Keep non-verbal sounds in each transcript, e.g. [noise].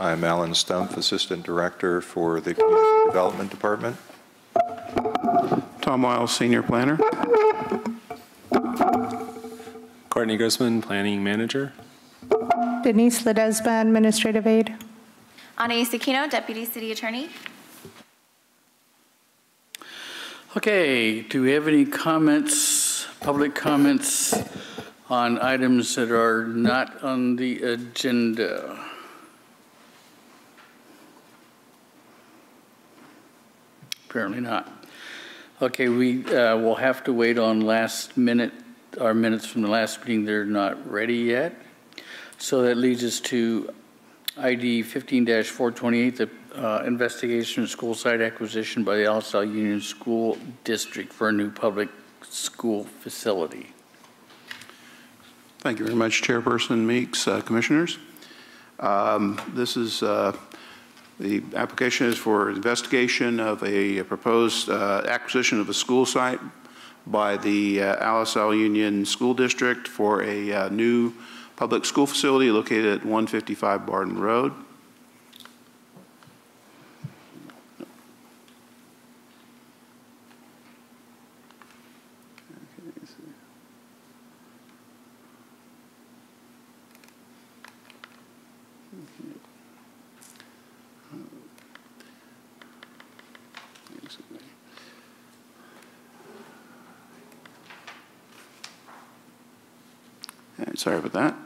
I'm Alan Stumpf, Assistant Director for the Community Development Department. Tom Miles, Senior Planner. Courtney Grossman, Planning Manager. Denise Ledesma, Administrative Aide. Anais Aquino, Deputy City Attorney. Okay, do we have any comments, public comments on items that are not on the agenda? Apparently not. Okay, we uh, will have to wait on last minute, our minutes from the last meeting. They're not ready yet. So that leads us to ID 15-428, the uh, investigation of school site acquisition by the Alisal Union School District for a new public school facility. Thank you very much, Chairperson Meeks, uh, Commissioners. Um, This is, uh, the application is for investigation of a proposed uh, acquisition of a school site by the uh, Alisal Union School District for a uh, new public school facility located at 155 Bardin Road. Sorry about that.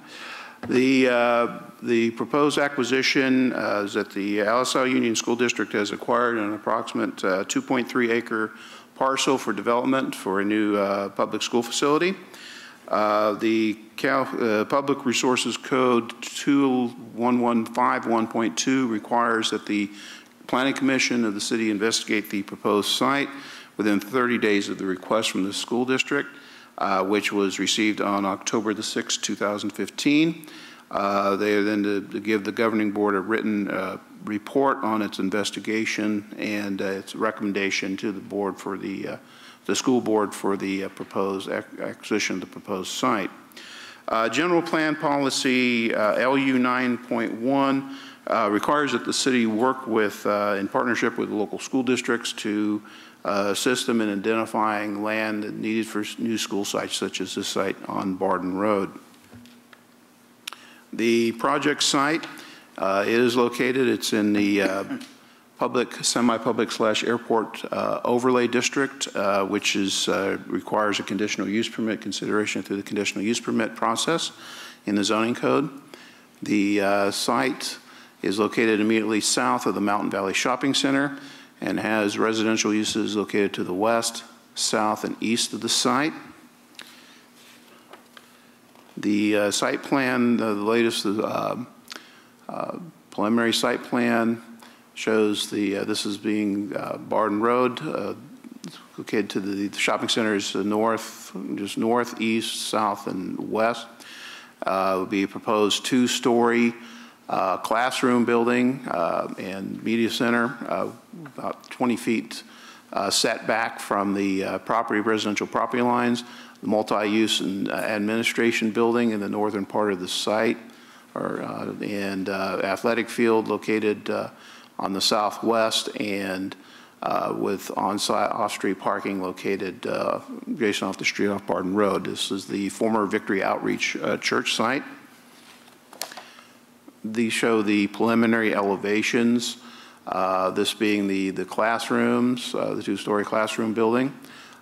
The, uh, the proposed acquisition uh, is that the Alisal Union School District has acquired an approximate uh, 2.3 acre parcel for development for a new uh, public school facility. Uh, the Cal, Public Resources Code 21151.2 requires that the Planning Commission of the city investigate the proposed site within 30 days of the request from the school district uh, which was received on October the 6th, 2015. Uh, they are then to, to, give the governing board a written uh, report on its investigation and uh, its recommendation to the board for the, uh, the school board for the uh, proposed acquisition of the proposed site. general plan policy LU 9.1 requires that the city work with, in partnership with local school districts to uh, system in identifying land needed for new school sites such as this site on Bardin Road. The project site uh, is located, it's in the uh, public, semi-public slash airport uh, overlay district, uh, which is, uh, requires a conditional use permit consideration through the conditional use permit process in the zoning code. The site is located immediately south of the Mountain Valley Shopping Center and has residential uses located to the west, south, and east of the site. The uh, site plan, the, the latest uh, uh, preliminary site plan shows the, uh, this is being uh, Bardin Road, uh, located to the, the shopping center is north, just north, east, south, and west. Uh, would be a proposed two-story uh, classroom building uh, and media center, uh, about 20 feet uh, setback from the uh, property, residential property lines, the multi-use and uh, administration building in the northern part of the site, or, and athletic field located on the southwest and with on-site off-street parking located adjacent off the street off Bardin Road. This is the former Victory Outreach Church site. These show the preliminary elevations, uh, this being the, the classrooms, uh, the two-story classroom building,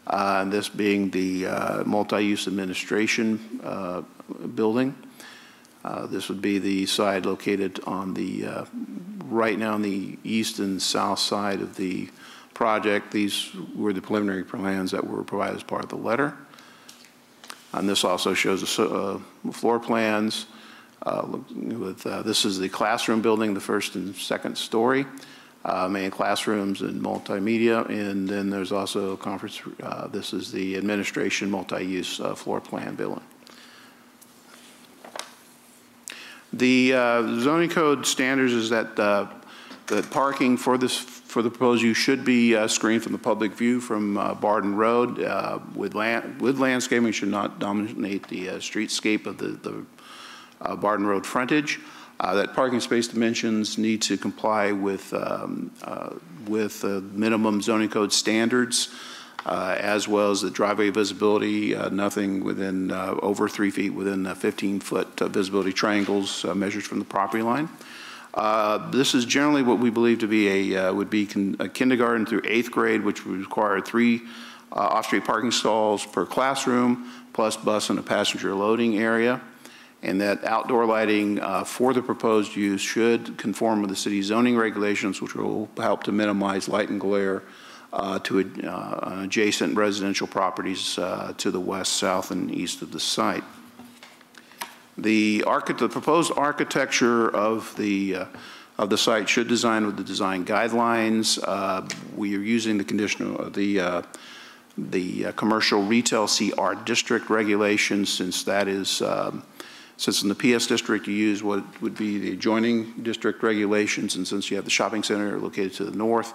uh, and this being the uh, multi-use administration uh, building. Uh, this would be the side located on the, right now on the east and south side of the project. These were the preliminary plans that were provided as part of the letter. And this also shows the floor plans, with, uh, this is the classroom building, the first and second story, uh, main classrooms and multimedia, and then there's also a conference, uh, this is the administration multi-use uh, floor plan building. The uh, zoning code standards is that the parking for this for the proposed use should be uh, screened from the public view from uh, Bardin Road uh, with, land, with landscaping should not dominate the streetscape of the, the uh, Bardin Road frontage. Uh, That parking space dimensions need to comply with, um, uh, with minimum zoning code standards, uh, as well as the driveway visibility, uh, nothing within, over three feet within 15-foot visibility triangles measured from the property line. Uh, This is generally what we believe to be a, uh, would be a kindergarten through eighth grade, which would require three uh, off-street parking stalls per classroom, plus bus and a passenger loading area. And that outdoor lighting uh, for the proposed use should conform with the city's zoning regulations, which will help to minimize light and glare uh, to uh, adjacent residential properties uh, to the west, south, and east of the site. The the proposed architecture of the, uh, of the site should design with the design guidelines. Uh, We are using the conditional, the, the commercial retail CR district regulations, since that is, um, since in the PS district, you use what would be the adjoining district regulations, and since you have the shopping center located to the north,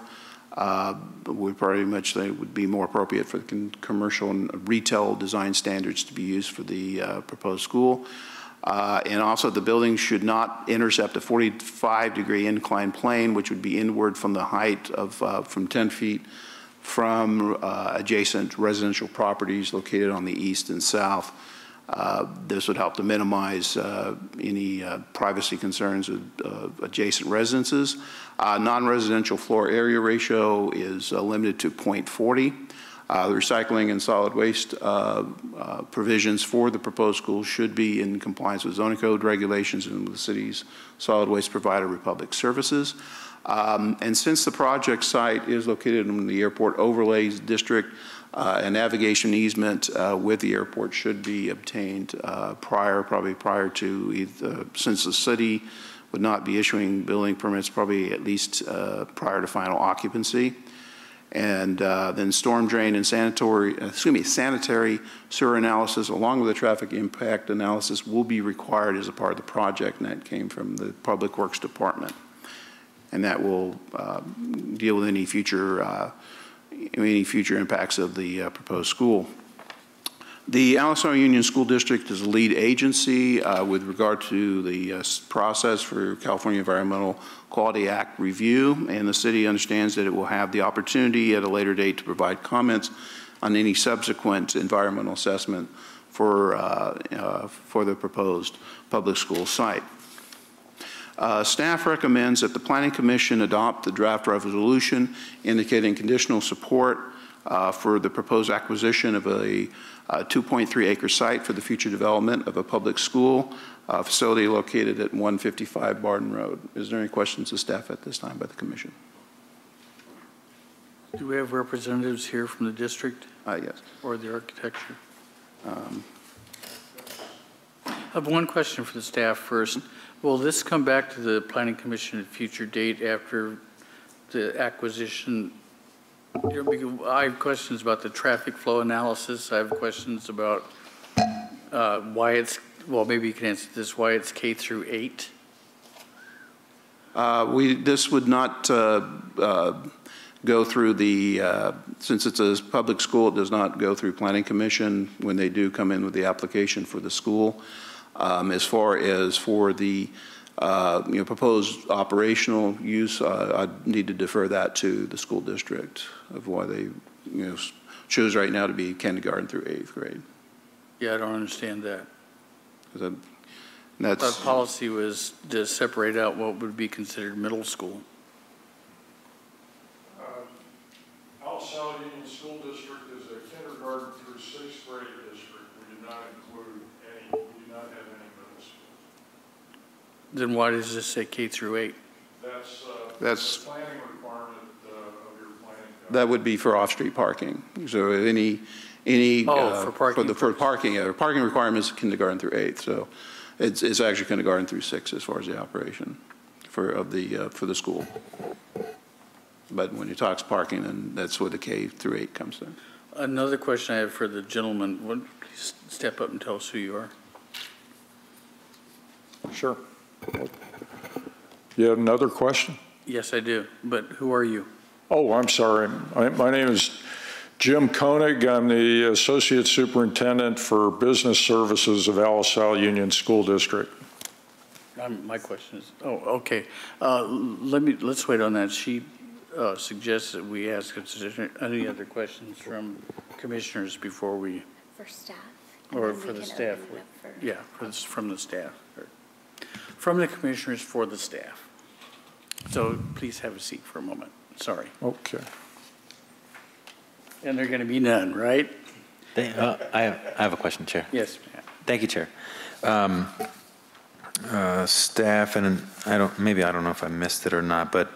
uh, we much think it would be more appropriate for the commercial and retail design standards to be used for the uh, proposed school. Uh, And also, the building should not intercept a 45-degree inclined plane, which would be inward from the height of, uh, from 10 feet from uh, adjacent residential properties located on the east and south. Uh, This would help to minimize uh, any uh, privacy concerns of uh, adjacent residences. Uh, Non-residential floor area ratio is limited to .40. Uh, The recycling and solid waste provisions for the proposed school should be in compliance with zoning code regulations and the city's solid waste provider, Republic Services. Um, And since the project site is located in the airport overlays district, uh, a navigation easement uh, with the airport should be obtained uh, prior, probably prior to, either, since the city would not be issuing building permits, probably at least uh, prior to final occupancy. And uh, then storm drain and sanitary, excuse me, sanitary sewer analysis along with the traffic impact analysis will be required as a part of the project, and that came from the Public Works Department. And that will uh, deal with any future, any future impacts of the uh, proposed school. The Alisal Union School District is the lead agency uh, with regard to the uh, process for California Environmental Quality Act review, and the city understands that it will have the opportunity at a later date to provide comments on any subsequent environmental assessment for, uh, uh, for the proposed public school site. Uh, Staff recommends that the Planning Commission adopt the draft resolution indicating conditional support uh, for the proposed acquisition of a uh, 2.3 acre site for the future development of a public school uh, facility located at 155 Bardin Road. Is there any questions of staff at this time by the commission? Do we have representatives here from the district Uh, Yes. or the architecture? Um, I have one question for the staff first. Will this come back to the planning commission at a future date after the acquisition? I have questions about the traffic flow analysis. I have questions about uh, why it's, well, maybe you can answer this, why it's K through eight? Uh, We, this would not uh, uh, go through the, uh, since it's a public school, it does not go through planning commission when they do come in with the application for the school. Um, As far as for the, uh, you know, proposed operational use, uh, I'd need to defer that to the school district of why they, you know, choose right now to be kindergarten through eighth grade. Yeah, I don't understand that. that- policy was to separate out what would be considered middle school. Alisal Union School District is a kindergarten through sixth grade district. We do not include any, we do not have any middle school. Then why does this say K through eight? That's, uh, That's- planning requirement, uh, of your planning. that would be for off-street parking. So any, any. Oh, uh, for parking the- For parking, uh, parking requirements kindergarten through eighth, so it's, it's actually kindergarten through six as far as the operation for, of the, uh, for the school. But when you talk parking, then that's where the K through eight comes in. Another question I have for the gentleman, would you please step up and tell us who you are? Sure. You have another question? Yes, I do, but who are you? Oh, I'm sorry. My my name is Jim Koenig. I'm the Associate Superintendent for Business Services of Alisal Union School District. I I'm- my question is, oh, okay. Uh, Let me, let's wait on that. She uh, suggests that we ask any other questions from commissioners before we, For staff. or for the staff. open it up for- Yeah, for this- from the staff. Or- From the commissioners for the staff. So please have a seat for a moment. Sorry. Okay. And there are going to be none, right? They- uh, I have, I have a question, Chair. Yes, Matt. Thank you, Chair. Um, uh, Staff, and I don't, maybe I don't know if I missed it or not, but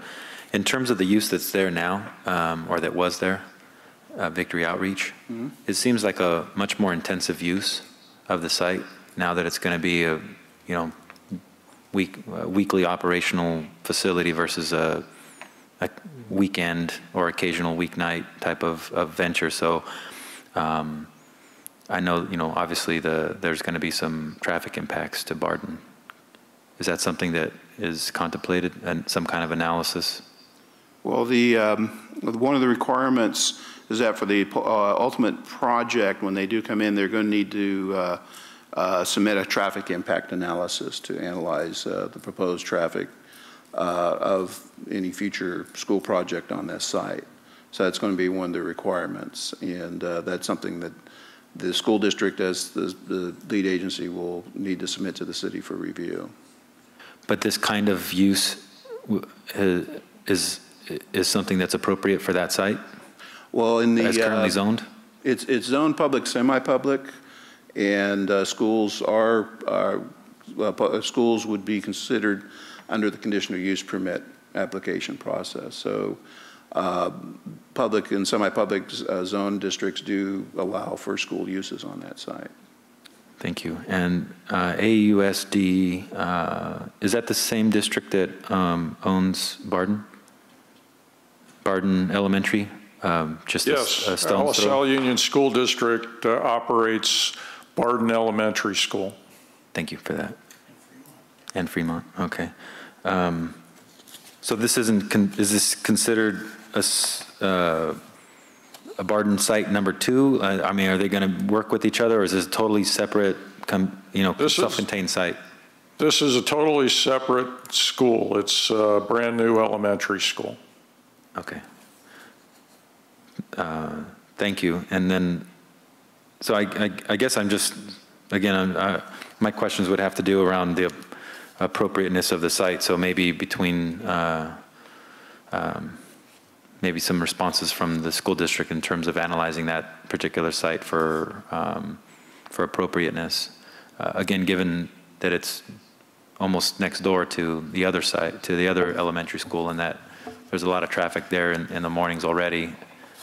in terms of the use that's there now, um, or that was there, uh, Victory Outreach, it seems like a much more intensive use of the site now that it's going to be a, you know, week, uh, weekly operational facility versus a, a weekend or occasional weeknight type of, of venture. So um, I know, you know, obviously the, there's going to be some traffic impacts to Bardin. Is that something that is contemplated and some kind of analysis? Well, the, um, one of the requirements is that for the uh, ultimate project, when they do come in, they're going to need to uh, uh, submit a traffic impact analysis to analyze uh, the proposed traffic uh, of any future school project on this site. So that's going to be one of the requirements, and uh, that's something that the school district, as the the lead agency, will need to submit to the city for review. But this kind of use is, is something that's appropriate for that site Well, in the. as currently uh, zoned? It's, it's zoned public, semi-public, and uh, schools are, are, well, schools would be considered under the conditional use permit application process. So uh, public and semi-public uh, zone districts do allow for school uses on that site. Thank you. And uh, AUSD, uh, is that the same district that um, owns Bardin? Bardin Elementary? Um, Just a s- Yes, a stone's throw? Alisal Union School District uh, operates Bardin Elementary School. Thank you for that. And Fremont, okay. Um, So this isn't, con- is this considered a, uh, a Bardin site number two? I I mean, are they going to work with each other, or is this a totally separate, you know, self-contained site? This is a totally separate school. It's a brand-new elementary school. Okay. Uh, Thank you. And then, so I, I- I guess I'm just, again, I'm, I- my questions would have to do around the appropriateness of the site. So maybe between, uh, um, maybe some responses from the school district in terms of analyzing that particular site for, um, for appropriateness. Uh, Again, given that it's almost next door to the other site, to the other elementary school, and that there's a lot of traffic there in, in the mornings already.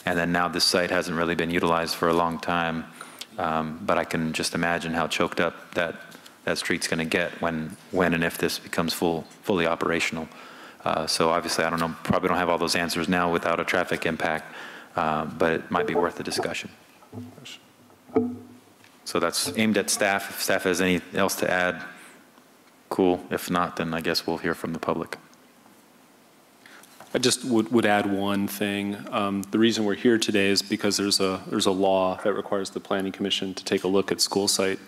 And then now this site hasn't really been utilized for a long time. Um, But I can just imagine how choked up that, that street's going to get when, when and if this becomes full, fully operational. Uh, So obviously, I don't know, probably don't have all those answers now without a traffic impact, uh, but it might be worth the discussion. So that's aimed at staff. If staff has anything else to add, cool. If not, then I guess we'll hear from the public. I just would, would add one thing. Um, The reason we're here today is because there's a, there's a law that requires the planning commission to take a look at school site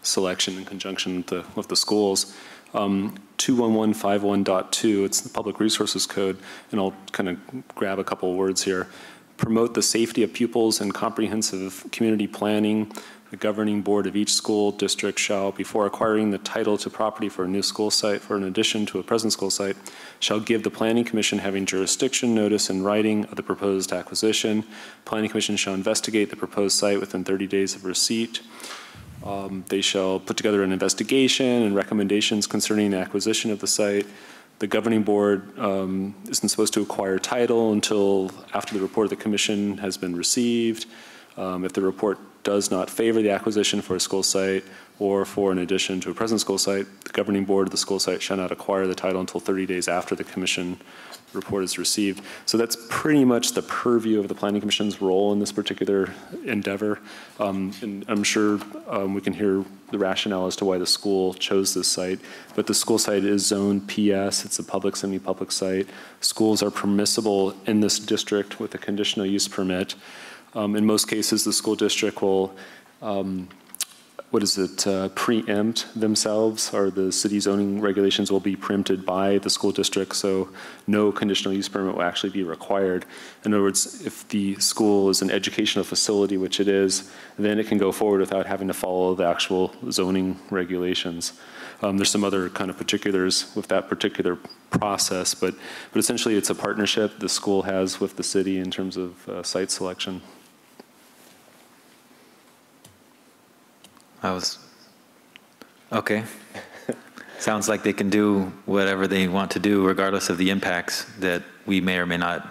selection in conjunction with the, with the schools. Um, 21151.2, it's the Public Resources Code, and I'll kind of grab a couple of words here. Promote the safety of pupils and comprehensive community planning. The governing board of each school district shall, before acquiring the title to property for a new school site for an addition to a present school site, shall give the planning commission having jurisdiction notice in writing of the proposed acquisition. Planning commission shall investigate the proposed site within 30 days of receipt. Um, They shall put together an investigation and recommendations concerning the acquisition of the site. The governing board um, isn't supposed to acquire title until after the report of the commission has been received. Um, If the report does not favor the acquisition for a school site or for an addition to a present school site, the governing board of the school site shall not acquire the title until 30 days after the commission report is received. So that's pretty much the purview of the planning commission's role in this particular endeavor. Um, And I'm sure um, we can hear the rationale as to why the school chose this site. But the school site is zoned PS, it's a public, semi-public site. Schools are permissible in this district with a conditional use permit. Um, In most cases, the school district will um, what is it, uh, preempt themselves, or the city zoning regulations will be preempted by the school district, so no conditional use permit will actually be required. In other words, if the school is an educational facility, which it is, then it can go forward without having to follow the actual zoning regulations. Um, there's some other kind of particulars with that particular process, but, but essentially it's a partnership the school has with the city in terms of uh, site selection. I was, okay. Sounds like they can do whatever they want to do regardless of the impacts that we may or may not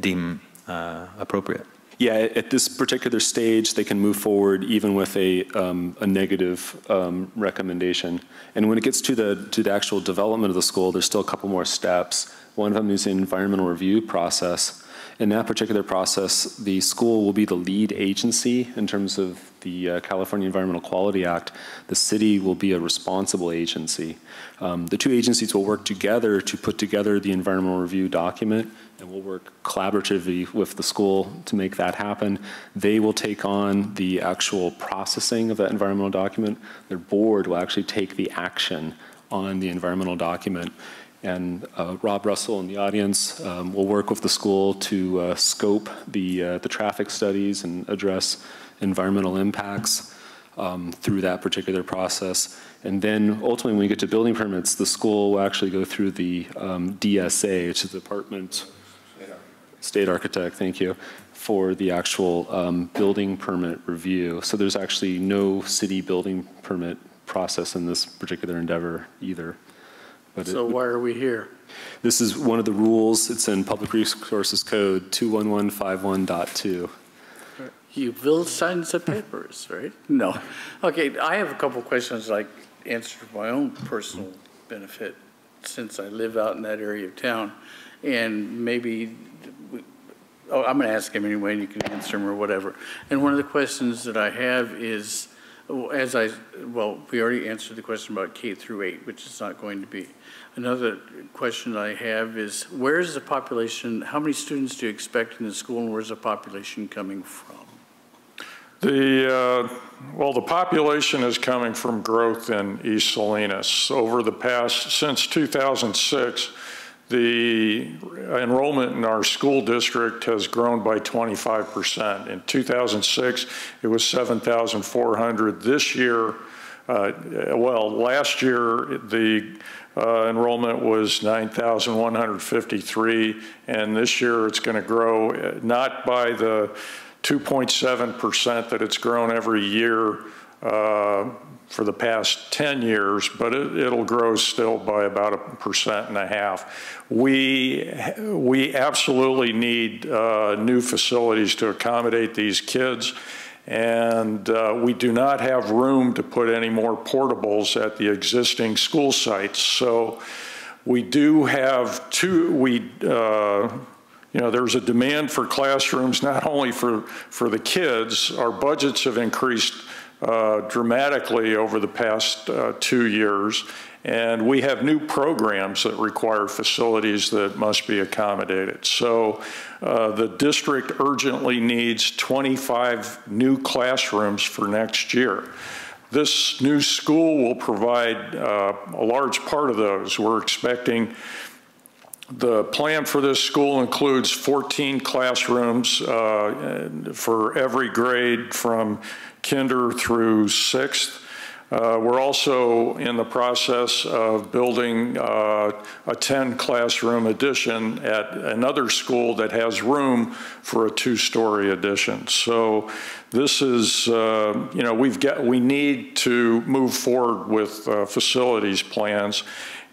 deem uh, appropriate. Yeah, at this particular stage, they can move forward even with a, um, a negative um, recommendation. And when it gets to the, to the actual development of the school, there's still a couple more steps. One of them is the environmental review process. In that particular process, the school will be the lead agency in terms of the uh, California Environmental Quality Act. The city will be a responsible agency. Um, the two agencies will work together to put together the environmental review document and we'll work collaboratively with the school to make that happen. They will take on the actual processing of that environmental document. Their board will actually take the action on the environmental document. And uh, Rob Russell in the audience um, will work with the school to uh, scope the, uh, the traffic studies and address environmental impacts um, through that particular process. And then ultimately, when we get to building permits, the school will actually go through the um, DSA, which is the Department State Architect, thank you, for the actual um, building permit review. So there's actually no city building permit process in this particular endeavor either. But it- So why are we here? this is one of the rules. It's in Public Resources Code 21151.2. You will sign some papers, right? No. Okay, I have a couple questions like answer for my own personal benefit since I live out in that area of town. And maybe, oh, I'm going to ask him anyway, and you can answer them or whatever. And one of the questions that I have is, as I, well, we already answered the question about K through eight, which is not going to be. Another question I have is, where's the population, how many students do you expect in the school, and where's the population coming from? The, uh, well, the population is coming from growth in East Salinas. Over the past, since 2006, the enrollment in our school district has grown by 25%. In 2006, it was 7,400. This year, uh, well, last year, the uh, enrollment was 9,153, and this year it's going to grow uh, not by the 2.7% that it's grown every year uh, for the past 10 years, but it, it'll grow still by about a percent and a half. We, we absolutely need uh, new facilities to accommodate these kids, and uh, we do not have room to put any more portables at the existing school sites. So we do have two, we, uh, you know, there's a demand for classrooms not only for, for the kids, our budgets have increased uh, dramatically over the past uh, two years, and we have new programs that require facilities that must be accommodated. So uh, the district urgently needs 25 new classrooms for next year. This new school will provide uh, a large part of those. We're expecting the plan for this school includes 14 classrooms uh, for every grade from kinder through sixth. Uh, we're also in the process of building uh, a 10 classroom addition at another school that has room for a two story addition. So this is, uh, you know, we've got, we need to move forward with uh, facilities plans.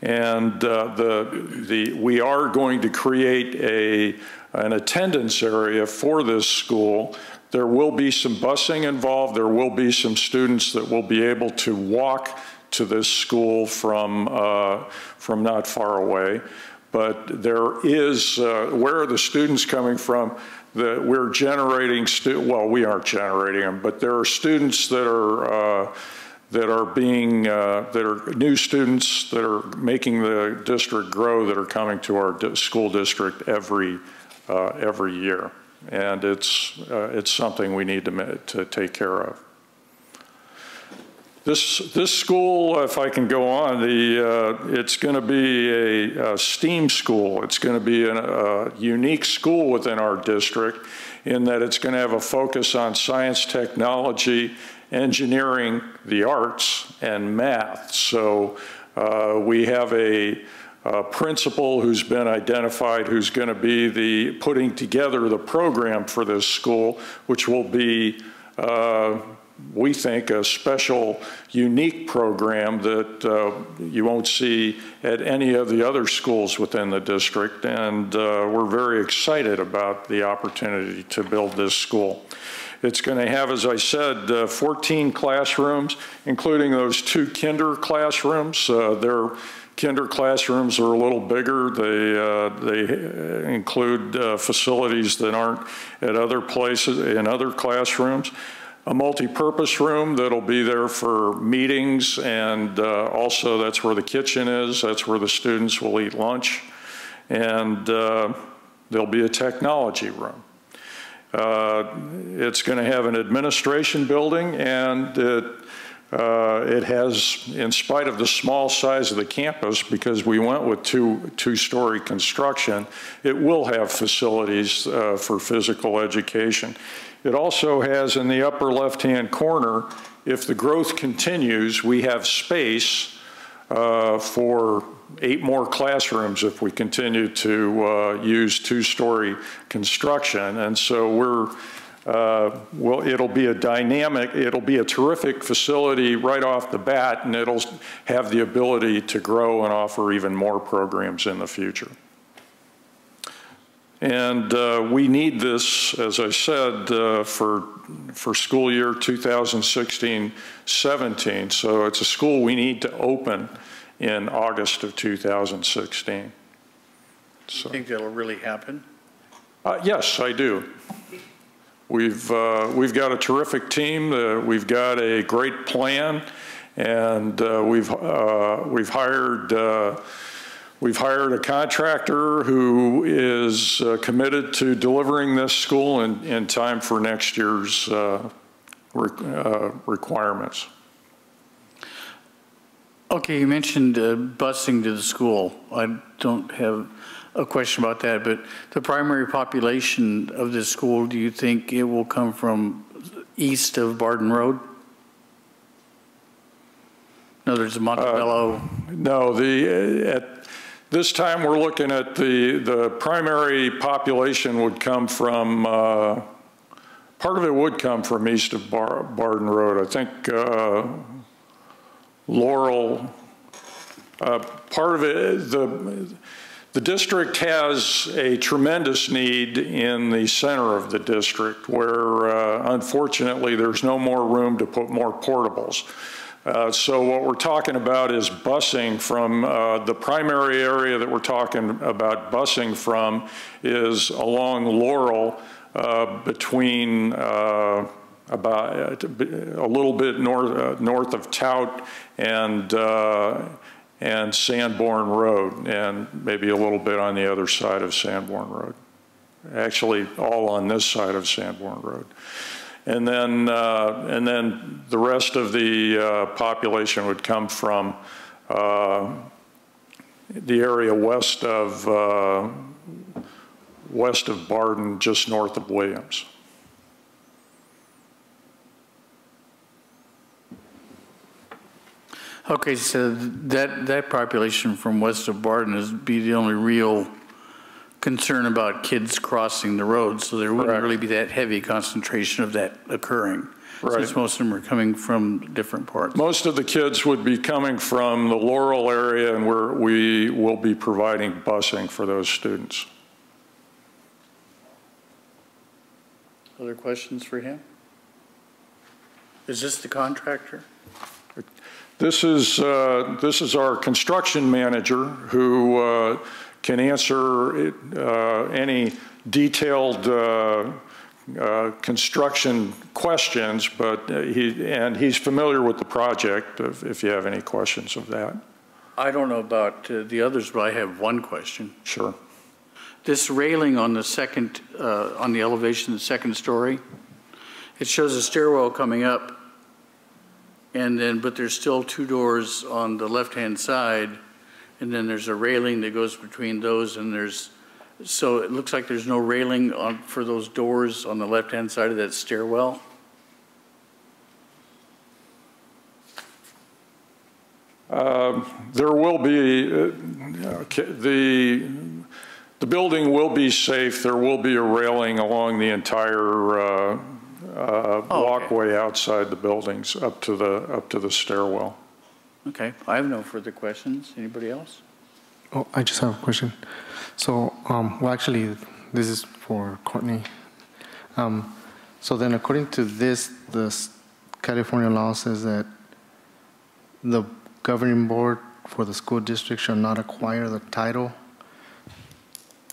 And uh, the, the, we are going to create a, an attendance area for this school. There will be some busing involved. There will be some students that will be able to walk to this school from, uh, from not far away. But there is, uh, where are the students coming from? The, we're generating, well, we aren't generating them, but there are students that are, uh, that are being, uh, that are new students that are making the district grow that are coming to our di school district every, uh, every year. And it's, uh, it's something we need to, to take care of. This, this school, if I can go on, the, uh, it's going to be a, a STEAM school. It's going to be an, a unique school within our district in that it's going to have a focus on science, technology, engineering, the arts, and math. So uh, we have a, a principal who's been identified who's going to be the putting together the program for this school, which will be uh, we think, a special, unique program that uh, you won't see at any of the other schools within the district. And uh, we're very excited about the opportunity to build this school. It's going to have, as I said, uh, 14 classrooms, including those two kinder classrooms. Uh, their kinder classrooms are a little bigger. They, uh, they include uh, facilities that aren't at other places in other classrooms a multi-purpose room that'll be there for meetings and uh, also that's where the kitchen is. That's where the students will eat lunch. And uh, there'll be a technology room. Uh, it's going to have an administration building and it, uh, it has, in spite of the small size of the campus, because we went with two two-story construction, it will have facilities uh, for physical education. It also has in the upper left-hand corner, if the growth continues, we have space uh, for eight more classrooms if we continue to uh, use two-story construction. And so we're, uh, well, it'll be a dynamic, it'll be a terrific facility right off the bat, and it'll have the ability to grow and offer even more programs in the future. And uh, we need this, as I said, uh, for, for school year 2016-17. So it's a school we need to open in August of 2016. So. You think that'll really happen? Uh, yes, I do. We've, uh, we've got a terrific team. Uh, we've got a great plan. And uh, we've, we've hired We've hired a contractor who is uh, committed to delivering this school in, in time for next year's uh, re uh, requirements. Okay, you mentioned uh, busing to the school. I don't have a question about that, but the primary population of this school, do you think it will come from east of Bardin Road? In other words, Montebello? Uh, no, the, uh, at, this time we're looking at the, the primary population would come from, uh, part of it would come from east of Bar Bardin Road. I think uh, Laurel, uh, part of it, the, the district has a tremendous need in the center of the district where uh, unfortunately there's no more room to put more portables. Uh, so what we're talking about is busing from uh, the primary area that we're talking about busing from is along Laurel uh, between uh, about uh, a little bit north north of Towt and and Sanborn Road, and maybe a little bit on the other side of Sanborn Road. Actually, all on this side of Sanborn Road. And then, uh, and then the rest of the uh, population would come from uh, the area west of, uh, west of Bardin, just north of Williams. Okay, so that, that population from west of Bardin is be the only real concern about kids crossing the road, so there wouldn't Correct. really be that heavy concentration of that occurring. Right. Since most of them are coming from different parts. Most of the kids would be coming from the Laurel area and where we will be providing busing for those students. Other questions for him? Is this the contractor? This is, uh, this is our construction manager who uh, can answer uh, any detailed uh, uh, construction questions, but he, and he's familiar with the project if, if you have any questions of that. I don't know about uh, the others, but I have one question. Sure. This railing on the second, uh, on the elevation, the second story, it shows a stairwell coming up and then, but there's still two doors on the left-hand side, and then there's a railing that goes between those, and there's, so it looks like there's no railing on, for those doors on the left-hand side of that stairwell? There will be, uh, the, the building will be safe. There will be a railing along the entire uh, uh, walkway outside the buildings up to the, up to the stairwell. Okay, I have no further questions. Anybody else? Oh, I just have a question. So, um, well, actually, this is for Courtney. Um, so then, according to this, the California law says that the governing board for the school district shall not acquire the title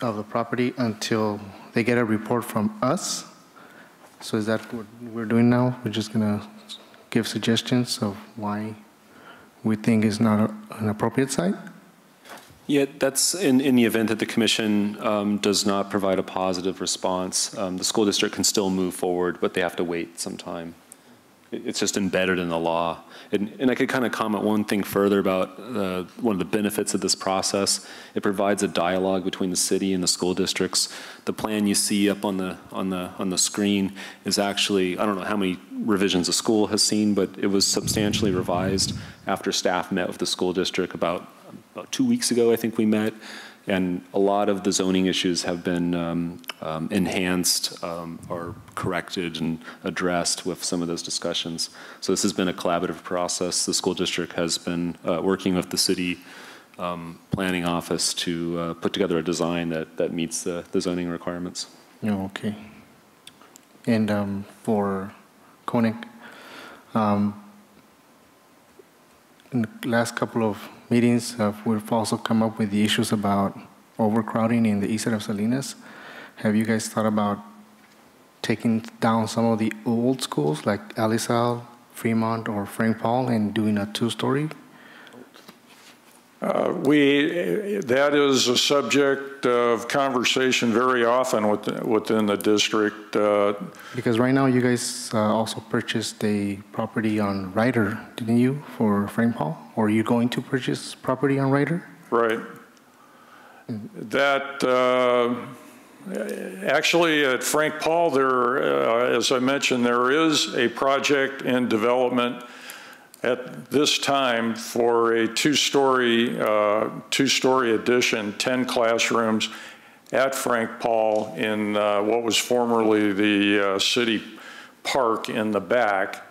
of the property until they get a report from us. So is that what we're doing now? We're just gonna give suggestions of why we think is not a- an appropriate site? Yeah, that's in, in the event that the commission um, does not provide a positive response, um, the school district can still move forward, but they have to wait some time. It- It's just embedded in the law. And, and I could kind of comment one thing further about uh, one of the benefits of this process. It provides a dialogue between the city and the school districts. The plan you see up on the, on the, on the screen is actually, I don't know how many revisions the school has seen, but it was substantially revised after staff met with the school district about, about two weeks ago, I think we met. And a lot of the zoning issues have been um, um, enhanced um, or corrected and addressed with some of those discussions. So this has been a collaborative process. The school district has been uh, working with the city um, planning office to uh, put together a design that, that meets the, the zoning requirements. Oh, okay. And um, for Koenig, um, in the last couple of meetings, uh, we've also come up with the issues about overcrowding in the east side of Salinas. Have you guys thought about taking down some of the old schools like Alisal, Fremont, or Frank Paul and doing a two-story? Uh, We, that is a subject of conversation very often with- within the district. Uh, Because right now, you guys uh, also purchased a property on Rider, didn't you, for Frank Paul? Or are you going to purchase property on Rider? Right. That, uh, actually, at Frank Paul, there, uh, as I mentioned, there is a project in development at this time for a two-story, uh, two-story addition, 10 classrooms at Frank Paul in uh, what was formerly the uh, city park in the back.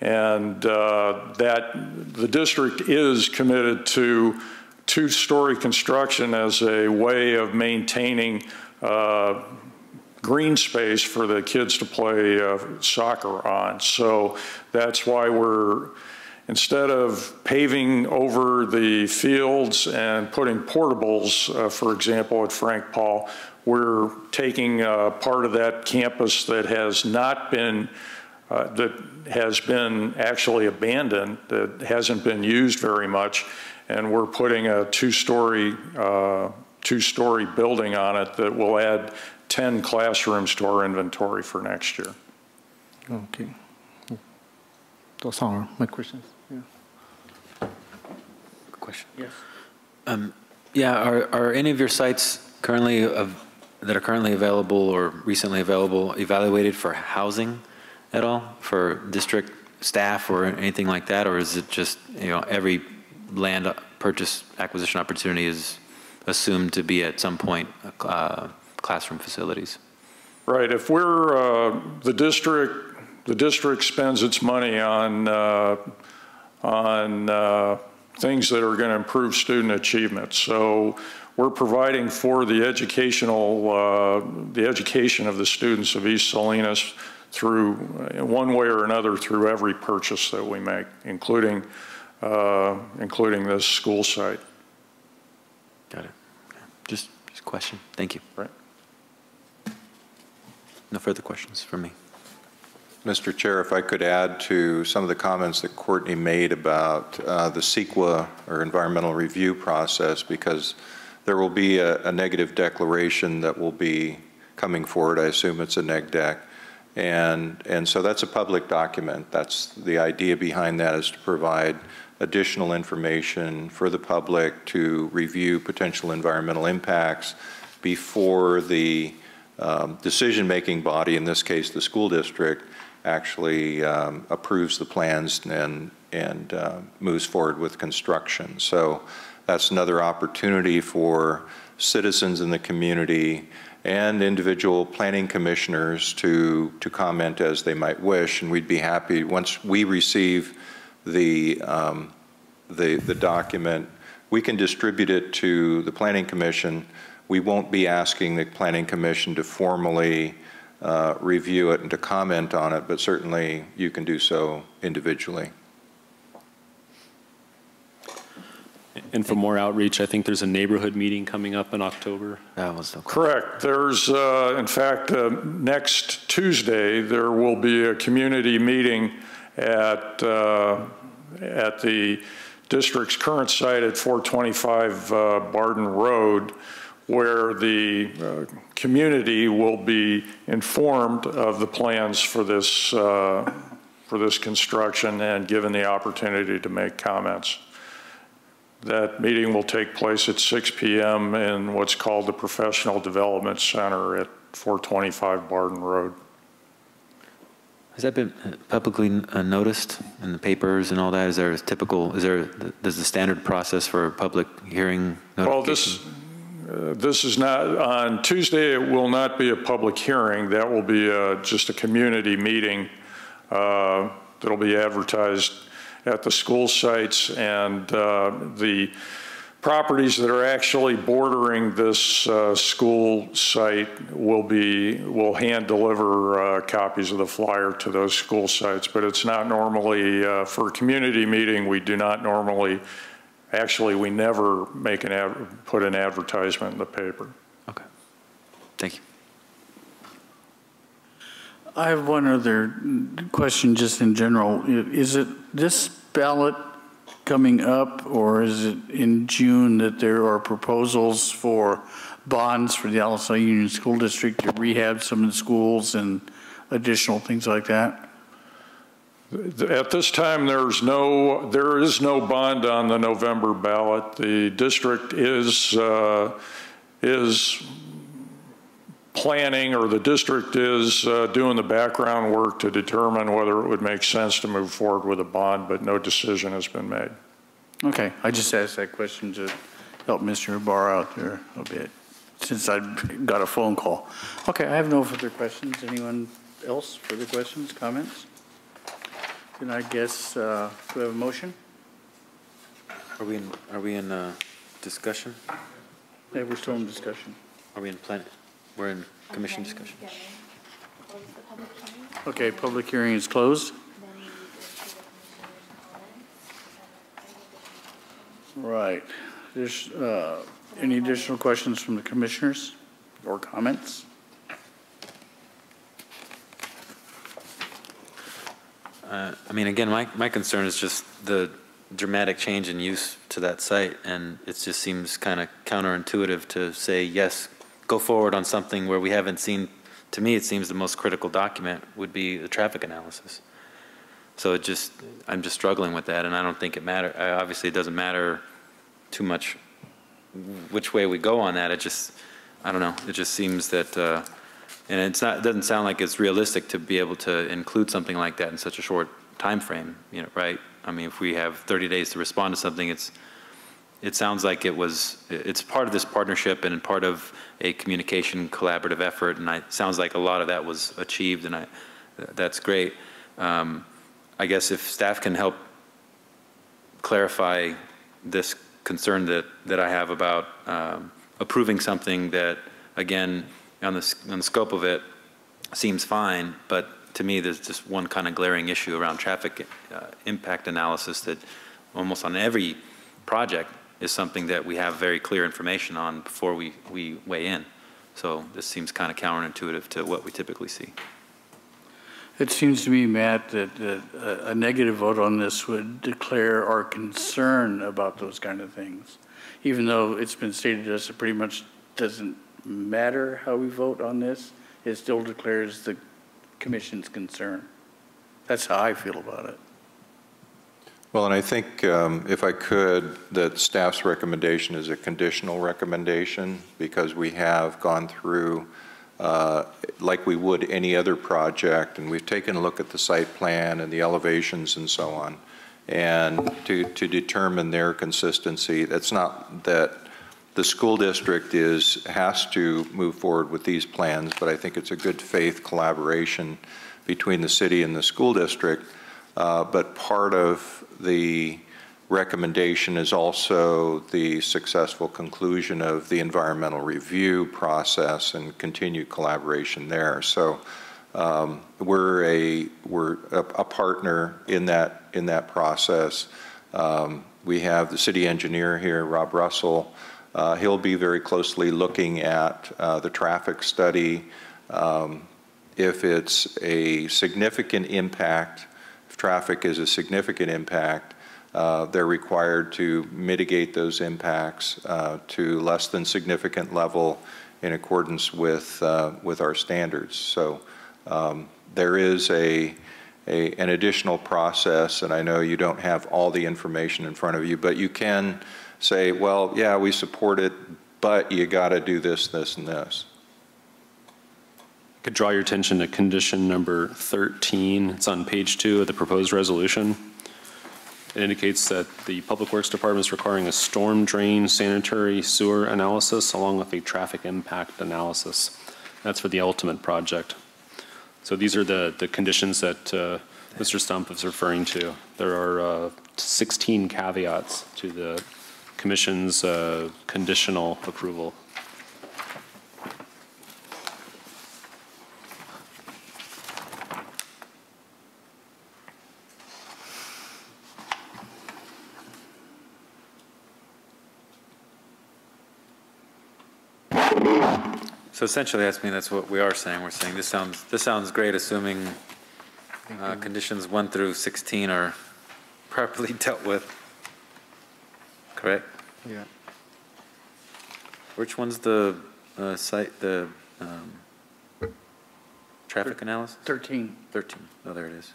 And uh, that, the district is committed to two-story construction as a way of maintaining uh, green space for the kids to play uh, soccer on. So that's why we're, instead of paving over the fields and putting portables, uh, for example, at Frank Paul, we're taking uh, part of that campus that has not been uh, that has been actually abandoned, that hasn't been used very much, and we're putting a two-story uh, two-story building on it that will add 10 classrooms to our inventory for next year. Okay. Those are my questions. Yeah. Question. Yes. Um, Yeah, are, are any of your sites currently, av- that are currently available or recently available, evaluated for housing at all? For district staff or anything like that? Or is it just, you know, every land purchase acquisition opportunity is assumed to be at some point uh, classroom facilities? Right, if we're, uh, the district, the district spends its money on, uh, on uh, things that are going to improve student achievement. So we're providing for the educational, uh, the education of the students of East Salinas through, in one way or another, through every purchase that we make, including, uh, including this school site. Got it. Just, just a question. Thank you. Right. No further questions from me. Mr. Chair, if I could add to some of the comments that Courtney made about uh, the CEQA or environmental review process, because there will be a, a negative declaration that will be coming forward. I assume it's a neg dec. And, and so that's a public document. That's the idea behind that is to provide additional information for the public to review potential environmental impacts before the um, decision-making body, in this case the school district, actually um, approves the plans and, and uh, moves forward with construction. So that's another opportunity for citizens in the community and individual planning commissioners to, to comment as they might wish. And we'd be happy, once we receive the, um, the, the document, we can distribute it to the Planning Commission. We won't be asking the Planning Commission to formally uh, review it and to comment on it, but certainly you can do so individually. And for more outreach, I think there's a neighborhood meeting coming up in October. That was the Correct. There's, uh, in fact, uh, next Tuesday, there will be a community meeting at, uh, at the district's current site at 425 uh, Bardin Road, where the uh, community will be informed of the plans for this, uh, for this construction and given the opportunity to make comments. That meeting will take place at 6 p.m. in what's called the Professional Development Center at 425 Bardin Road. Has that been uh, publicly uh, noticed in the papers and all that? Is there a typical, is there, does the standard process for public hearing Well, this, uh, this is not, on Tuesday, it will not be a public hearing. That will be uh, just a community meeting uh, that'll be advertised at the school sites and uh, the properties that are actually bordering this uh, school site will be, will hand deliver copies of the flyer to those school sites. But it's not normally, for a community meeting, we do not normally, actually, we never make an, ad, put an advertisement in the paper. Okay. Thank you. I have one other question just in general. Is it this ballot coming up, or is it in June that there are proposals for bonds for the Alisal Union School District to rehab some of the schools and additional things like that? At this time, there's no, there is no bond on the November ballot. The district is, uh, is planning, or the district is uh, doing the background work to determine whether it would make sense to move forward with a bond, but no decision has been made. Okay, I just asked that question to help Mr. Ibarra out there a bit, since I got a phone call. Okay, I have no further questions. Anyone else, further questions, comments? Then I guess, uh, do we have a motion? Are we in, are we in uh, discussion? Yeah, we're still in discussion. Are we in plan, we're in commission discussion? Okay, public hearing is closed. Right. There's, uh, any additional questions from the commissioners or comments? Uh, I mean, again, my, my concern is just the dramatic change in use to that site, and it just seems kind of counterintuitive to say, yes, go forward on something where we haven't seen, to me, it seems the most critical document would be the traffic analysis. So it just, I'm just struggling with that, and I don't think it matter, uh, obviously, it doesn't matter too much which way we go on that, it just, I don't know, it just seems that, uh, and it's not, it doesn't sound like it's realistic to be able to include something like that in such a short time frame, you know, right? I mean, if we have 30 days to respond to something, it's, it sounds like it was, it's part of this partnership and part of a communication collaborative effort, and it sounds like a lot of that was achieved, and I, that's great. Um, I guess if staff can help clarify this concern that, that I have about um, approving something that, again, on the, on the scope of it, seems fine, but to me, there's just one kind of glaring issue around traffic uh, impact analysis that almost on every project is something that we have very clear information on before we, we weigh in. So this seems kind of counterintuitive to what we typically see. It seems to me, Matt, that, that a, a negative vote on this would declare our concern about those kind of things. Even though it's been stated us it pretty much doesn't matter how we vote on this, it still declares the commission's concern. That's how I feel about it. Well, and I think, um, if I could, that staff's recommendation is a conditional recommendation because we have gone through, uh, like we would any other project, and we've taken a look at the site plan and the elevations and so on, and to, to determine their consistency. That's not that the school district is, has to move forward with these plans, but I think it's a good faith collaboration between the city and the school district. Uh, But part of the recommendation is also the successful conclusion of the environmental review process and continued collaboration there. So um, we're a, we're a a partner in that, in that process. Um, We have the city engineer here, Rob Russell. Uh, He'll be very closely looking at uh, the traffic study. Um, If it's a significant impact, if traffic is a significant impact, uh, they're required to mitigate those impacts uh, to less than significant level in accordance with, uh, with our standards. So um, there is a, a, an additional process, and I know you don't have all the information in front of you, but you can say, well, yeah, we support it, but you got to do this, this, and this. I could draw your attention to condition number 13. It's on page two of the proposed resolution. It indicates that the Public Works Department is requiring a storm drain sanitary sewer analysis along with a traffic impact analysis. That's for the ultimate project. So these are the, the conditions that uh, Mr. Stump is referring to. There are uh, 16 caveats to the commission's uh, conditional approval. So essentially, that's, mean, that's what we are saying. We're saying this sounds, this sounds great, assuming uh, conditions one through 16 are properly [laughs] dealt with. Correct? Yeah. Which one's the uh, site, the um, traffic analysis? 13. 13. Oh, there it is.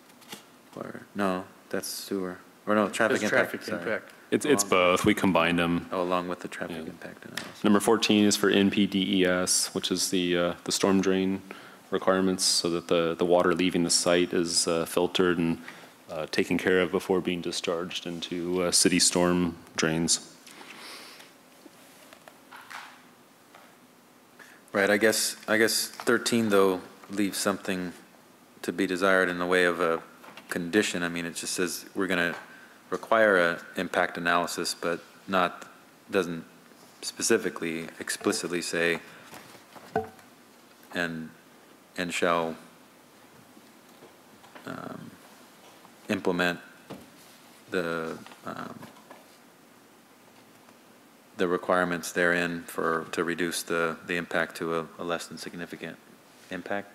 Or, no, that's sewer. Or no, traffic Just impact. traffic sorry. impact. It's, it's both. We combined them. Oh, along with the traffic Yeah. impact analysis. Number 14 is for NPDES, which is the, uh, the storm drain requirements, so that the, the water leaving the site is uh, filtered and uh, taken care of before being discharged into uh, city storm drains. Right, I guess, I guess 13, though, leaves something to be desired in the way of a condition. I mean, it just says we're going to require a impact analysis, but not, doesn't specifically, explicitly say, and, and shall um, implement the, um, the requirements therein for, to reduce the, the impact to a, a less than significant impact?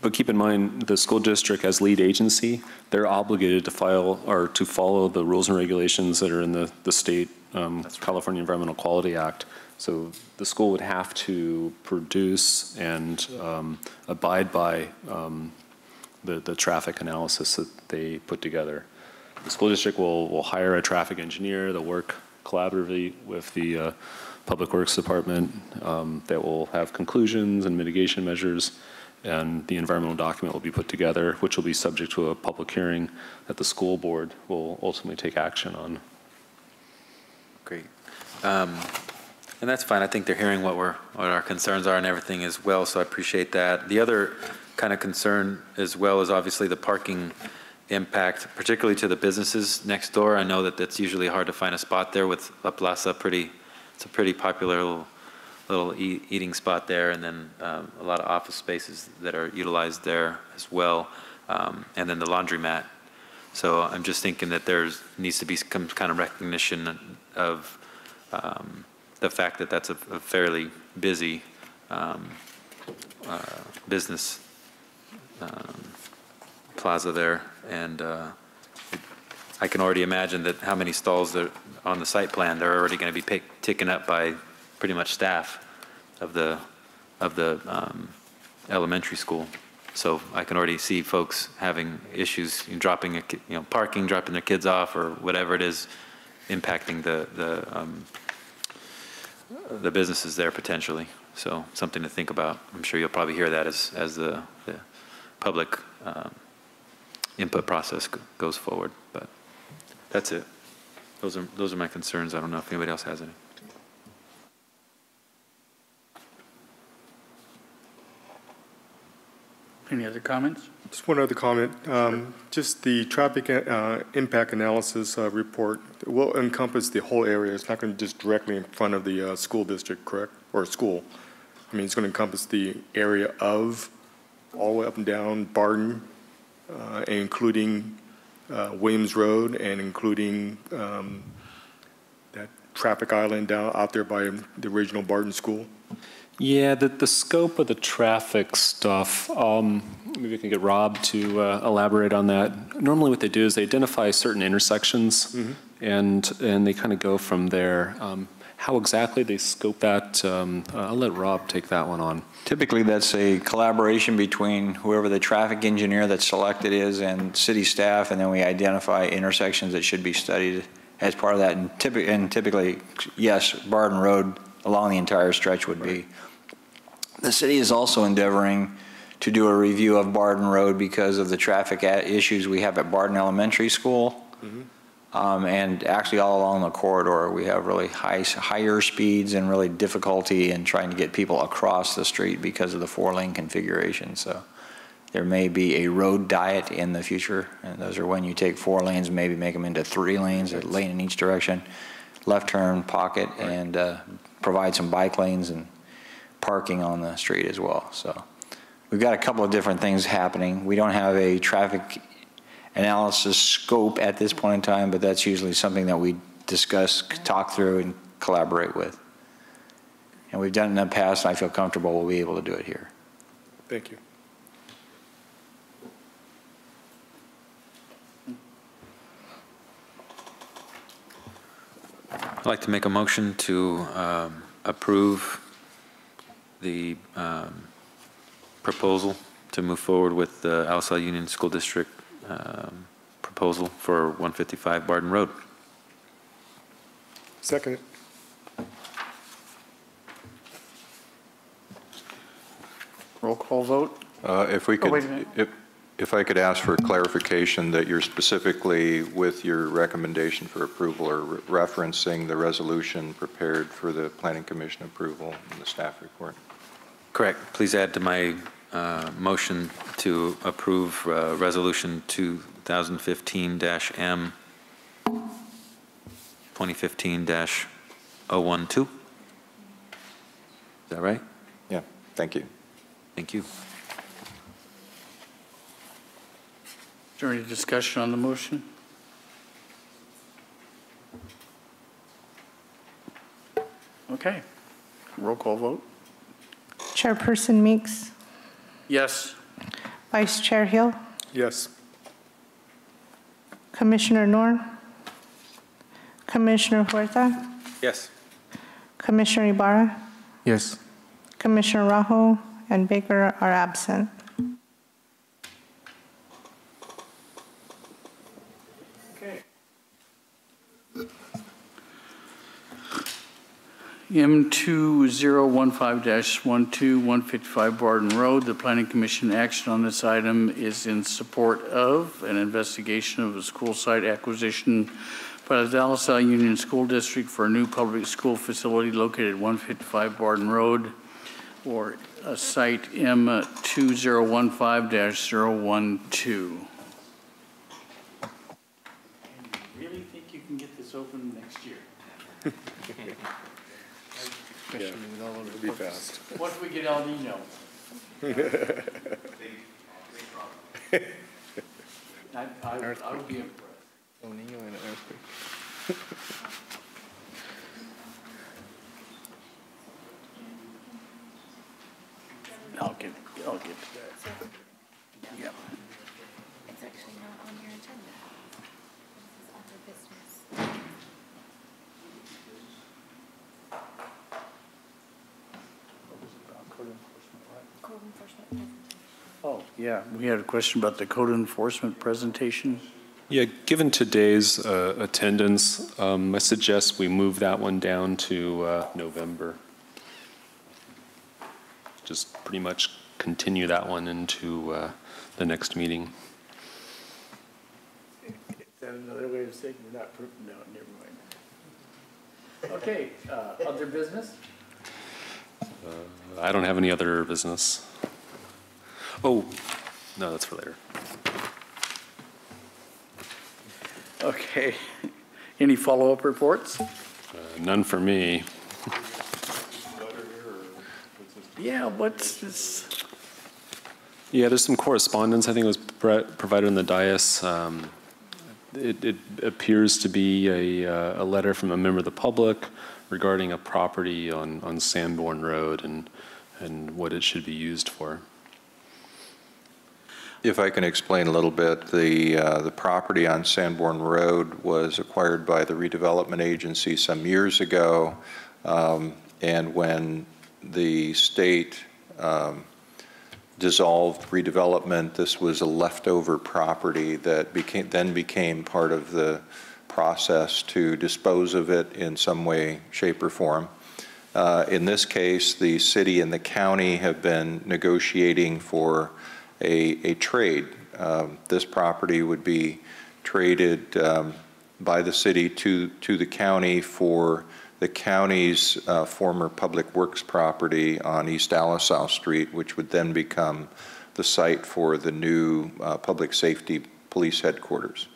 But keep in mind, the school district as lead agency, they're obligated to file or to follow the rules and regulations that are in the, the state um, California Environmental Quality Act. So the school would have to produce and um, abide by um, the, the traffic analysis that they put together. The school district will, will hire a traffic engineer, they'll work collaboratively with the uh, Public Works Department um, that will have conclusions and mitigation measures, and the environmental document will be put together, which will be subject to a public hearing that the school board will ultimately take action on. Great. Um, And that's fine. I think they're hearing what we're, what our concerns are and everything as well, so I appreciate that. The other kind of concern as well is obviously the parking impact, particularly to the businesses next door. I know that that's usually hard to find a spot there with La Plaza, pretty, it's a pretty popular little, little ea- eating spot there, and then um, a lot of office spaces that are utilized there as well, um, and then the laundromat. So I'm just thinking that there's, needs to be some kind of recognition of um, the fact that that's a a fairly busy um, uh, business um, plaza there, and uh, I can already imagine that how many stalls on the site plan, they're already going to be pick- taken up by pretty much staff of the, of the um, elementary school. So I can already see folks having issues, in dropping, a you know, parking, dropping their kids off, or whatever it is, impacting the, the, um, the businesses there potentially. So something to think about. I'm sure you'll probably hear that as, as the, the public um, input process go- goes forward, but that's it. Those are, those are my concerns. I don't know if anybody else has any. Any other comments? Just one other comment. Um, Just the traffic uh, impact analysis uh, report will encompass the whole area. It's not going to just directly in front of the uh, school district, correct? Or school. I mean, it's going to encompass the area of all the way up and down Bardin, uh, including uh, Williams Road and including um, that traffic island down out there by the original Bardin School. Yeah, the, the scope of the traffic stuff, um, maybe I can get Rob to uh, elaborate on that. Normally what they do is they identify certain intersections and, and they kind of go from there. Um, How exactly they scope that, um, uh, I'll let Rob take that one on. Typically, that's a collaboration between whoever the traffic engineer that's selected is and city staff, and then we identify intersections that should be studied as part of that. And typically, and typically, yes, Bardin Road along the entire stretch would be. The city is also endeavoring to do a review of Bardin Road because of the traffic issues we have at Bardin Elementary School. Um, And actually, all along the corridor, we have really high, higher speeds and really difficulty in trying to get people across the street because of the four-lane configuration. So there may be a road diet in the future, and those are when you take four lanes, maybe make them into three lanes, a lane in each direction, left turn, pocket, and uh, provide some bike lanes and parking on the street as well. So we've got a couple of different things happening. We don't have a traffic analysis scope at this point in time, but that's usually something that we discuss, talk through, and collaborate with. And we've done it in the past, and I feel comfortable we'll be able to do it here. Thank you. I'd like to make a motion to um, approve the um, proposal to move forward with the Alisal Union School District um, proposal for 155 Bardin Road. Second. Roll call vote? Uh, If we Oh, wait a could, minute. if, if I could ask for clarification that you're specifically, with your recommendation for approval, or re- referencing the resolution prepared for the Planning Commission approval in the staff report. Correct. Please add to my uh, motion to approve uh, Resolution 2015-M, 2015-012. Is that right? Yeah, thank you. Thank you. Is there any discussion on the motion? Okay. Roll call vote? Chairperson Meeks, Yes. Vice Chair Hill, Yes. Commissioner Noor, Commissioner Huerta, Yes. Commissioner Ibarra, Yes. Commissioner Rajo, and Baker are absent. M2015-12, 155 Bardin Road. The Planning Commission action on this item is in support of an investigation of a school site acquisition by the Dallas Valley Union School District for a new public school facility located at 155 Bardin Road, or a site M2015-012. Really think you can get this open next year? [laughs] It'll be fast. Once we get El Nino. [laughs] I, I, I would be impressed. I'll get, I'll get to that. Yeah. It's actually not on your agenda. This is other business. Code enforcement presentation. Oh, yeah, we had a question about the code enforcement presentation. Yeah, given today's uh, attendance, um, I suggest we move that one down to uh, November. Just pretty much continue that one into uh, the next meeting. Is that another way of saying we're not, no, never mind. Okay, uh, other business? I don't have any other business. Oh, no, that's for later. Okay. Any follow-up reports? Uh, None for me. Yeah, what's this? Yeah, there's some correspondence, I think it was provided in the dais. Um, It, it appears to be a, uh, a letter from a member of the public regarding a property on, on Sanborn Road and, and what it should be used for. If I can explain a little bit, the, uh, the property on Sanborn Road was acquired by the redevelopment agency some years ago. Um, And when the state um, dissolved redevelopment, this was a leftover property that became, then became part of the process to dispose of it in some way, shape, or form. Uh, In this case, the city and the county have been negotiating for a, a trade. Um, This property would be traded um, by the city to, to the county for the county's uh, former Public Works property on East Alisal Street, which would then become the site for the new uh, Public Safety Police Headquarters.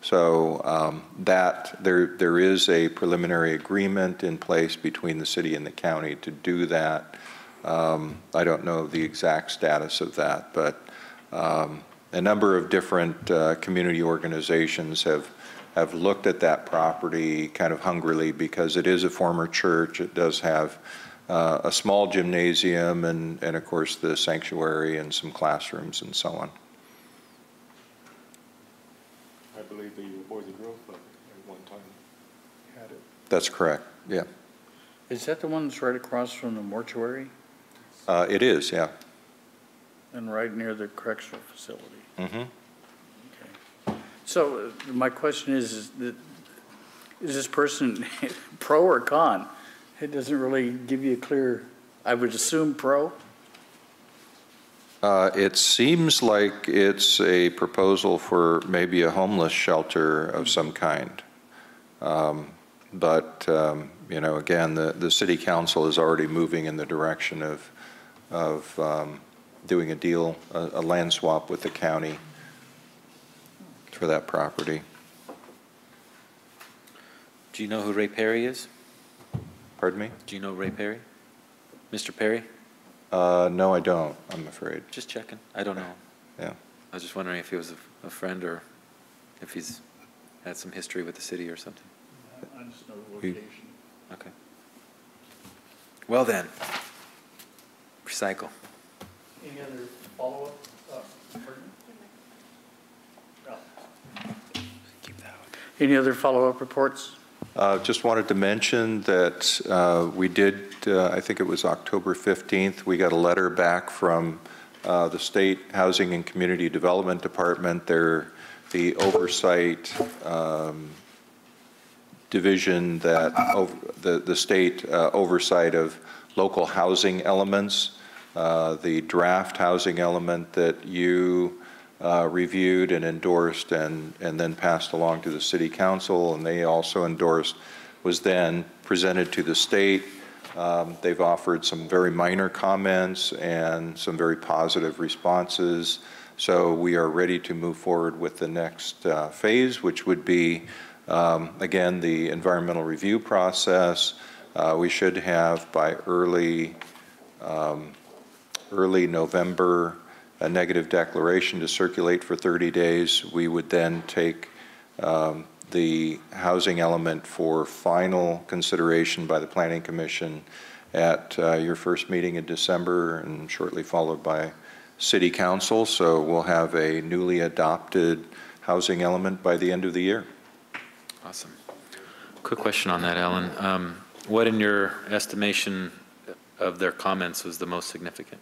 So um, that, there, there is a preliminary agreement in place between the city and the county to do that. Um, I don't know the exact status of that, but um, a number of different uh, community organizations have, have looked at that property kind of hungrily because it is a former church. It does have uh, a small gymnasium and, and of course the sanctuary and some classrooms and so on. I believe the Boys and Girls Club at one time had it. That's correct, yeah. Is that the one that's right across from the mortuary Uh, It is, yeah. and right near the correctional facility? Mhm. So uh, my question is, is that, is this person [laughs] pro or con? It doesn't really give you a clear, I would assume pro? Uh, It seems like it's a proposal for maybe a homeless shelter of some kind. Um, But, um, you know, again, the, the city council is already moving in the direction of, of um, doing a deal, a, a land swap with the county for that property. Do you know who Ray Perry is? Pardon me? Do you know Ray Perry? Mr. Perry? Uh, No, I don't, I'm afraid. Just checking. I don't know. Yeah. I was just wondering if he was a, a friend or if he's had some history with the city or something. I just know the We- location. Okay. Well then, recycle. Any other follow-up? Uh. Any other follow-up reports? Uh, Just wanted to mention that uh, we did, uh, I think it was October 15th, we got a letter back from uh, the State Housing and Community Development Department. They're the oversight um, division that, ov- the the state uh, oversight of local housing elements. Uh, The draft housing element that you uh, reviewed and endorsed and, and then passed along to the city council, and they also endorsed, was then presented to the state. Um, They've offered some very minor comments and some very positive responses. So we are ready to move forward with the next uh, phase, which would be, um, again, the environmental review process. Uh, We should have by early, um, early November, a negative declaration to circulate for 30 days. We would then take um, the housing element for final consideration by the Planning Commission at uh, your first meeting in December and shortly followed by City Council. So we'll have a newly adopted housing element by the end of the year. Awesome. Quick question on that, Alan. Um, What in your estimation of their comments was the most significant?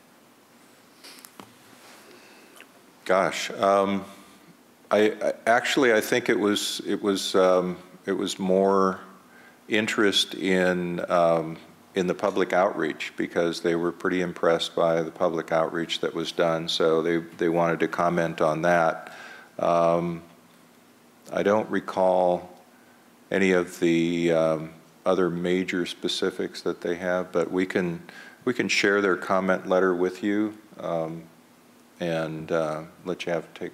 Gosh, um, I, I- actually, I think it was, it was, um, it was more interest in, um, in the public outreach because they were pretty impressed by the public outreach that was done. So they, they wanted to comment on that. Um, I don't recall any of the um, other major specifics that they have, but we can, we can share their comment letter with you um, and uh, let you have, take,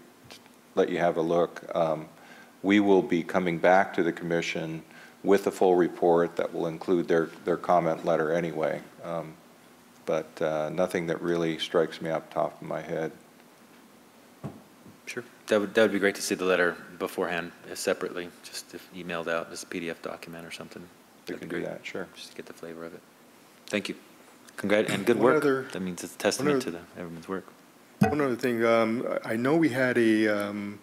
let you have a look. Um, We will be coming back to the commission with a full report that will include their, their comment letter anyway. Um, But uh, nothing that really strikes me off the top of my head. Sure. That would, that would be great to see the letter beforehand, uh, separately, just if emailed out as a PDF document or something. We That'd can be do that, sure. Just to get the flavor of it. Thank you. Congrat, and good work. other- That means it's a testament other- to the, everyone's work. One other thing, um, I know we had a, um,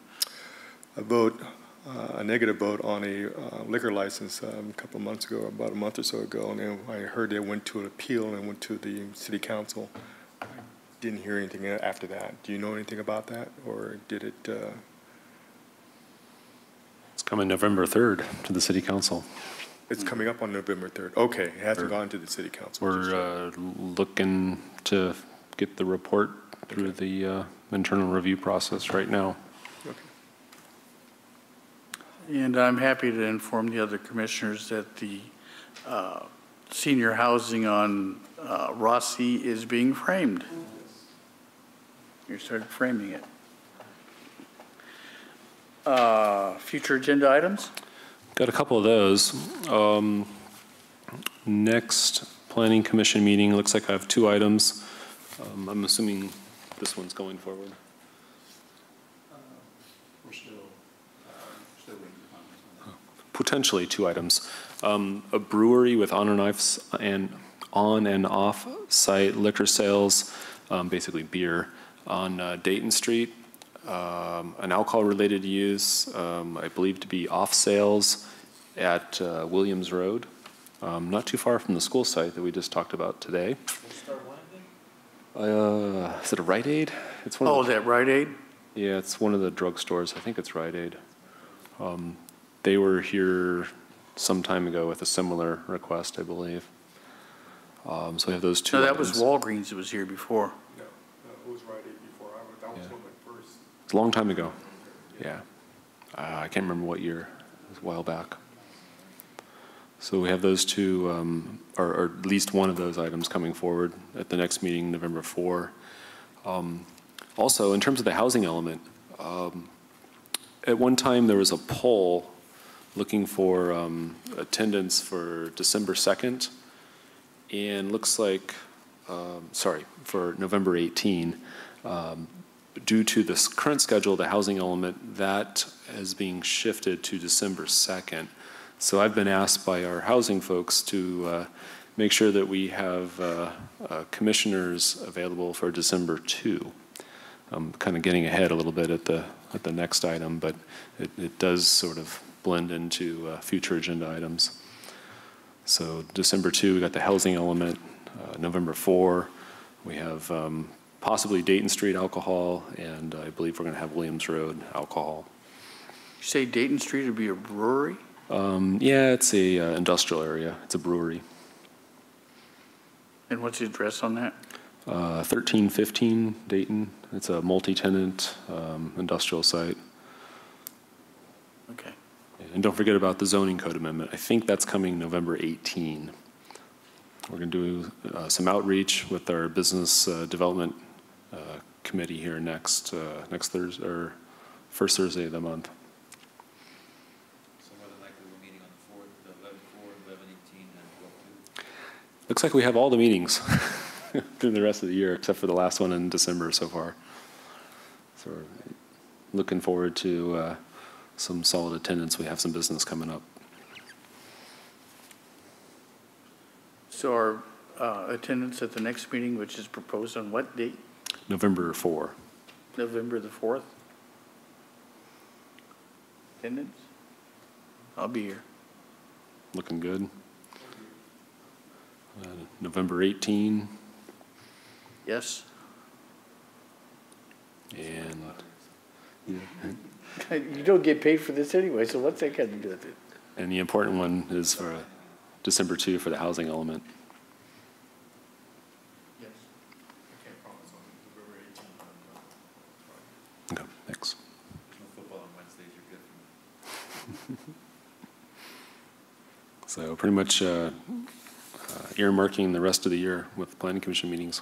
a vote, uh, a negative vote on a uh, liquor license um, a couple months ago, about a month or so ago, and then I heard it went to an appeal and went to the city council. I Didn't hear anything after that. Do you know anything about that, or did it, uh, It's coming November 3rd to the city council. it's coming up on November 3rd? Okay, it hasn't gone to the city council. We're uh, looking to get the report through the uh, internal review process right now. And I'm happy to inform the other commissioners that the uh, senior housing on uh, Rossi is being framed. You started framing it. Uh, Future agenda items? Got a couple of those. Um, Next planning commission meeting, looks like I have two items. Um, I'm assuming this one's going forward. Potentially two items. Um, A brewery with on and off, and on and off-site liquor sales, um, basically beer, on uh, Dayton Street. Um, An alcohol-related use, um, I believe to be off sales at uh, Williams Road, um, not too far from the school site that we just talked about today. Uh, Is it a Rite Aid? It's one of Oh, the- that Rite Aid? yeah, it's one of the drugstores. I think it's Rite Aid. Um, They were here some time ago with a similar request, I believe. Um, So we have those two No, that was. Walgreens that was here before. No, no, it was Rite Aid before, I was- that was one of my first. It's a long time ago. Yeah. Uh, I can't remember what year. It was a while back. So we have those two, um, or or at least one of those items coming forward at the next meeting, November 4. Um, Also, in terms of the housing element, um, at one time, there was a poll looking for um, attendance for December 2nd, and looks like, um, sorry, for November 18. Um, Due to this current schedule, the housing element, that is being shifted to December 2nd. So I've been asked by our housing folks to uh, make sure that we have uh, uh, commissioners available for December 2. I'm kind of getting ahead a little bit at the, at the next item, but it, it does sort of blend into uh, future agenda items. So December 2, we got the housing element. Uh, November 4, we have um, possibly Dayton Street alcohol, and I believe we're going to have Williams Road alcohol. You say Dayton Street would be a brewery? Um, Yeah, it's a uh, industrial area. It's a brewery. And what's the address on that? Uh, 1315 Dayton. It's a multi-tenant um, industrial site. Okay. And don't forget about the zoning code amendment. I think that's coming November 18. We're going to do uh, some outreach with our business uh, development uh, committee here next, uh, next Thursday, or first Thursday of the month. So more than likely, we're meeting on the 4th, the 11, 4, 11, 18, and 12, Looks like we have all the meetings [laughs] through the rest of the year, except for the last one in December so far. So we're looking forward to uh, some solid attendance. We have some business coming up. So our uh, attendance at the next meeting, which is proposed on what date? November 4. November the 4th? Attendance? I'll be here. Looking good. Uh, November 18, Yes? And [laughs] You don't get paid for this anyway, so what's that got to do with it? And the important one is for December 2 for the housing element. Yes. I can't promise on November 18th. Okay, thanks. Football on Wednesdays, you're good [laughs] So pretty much uh, uh, earmarking the rest of the year with planning commission meetings.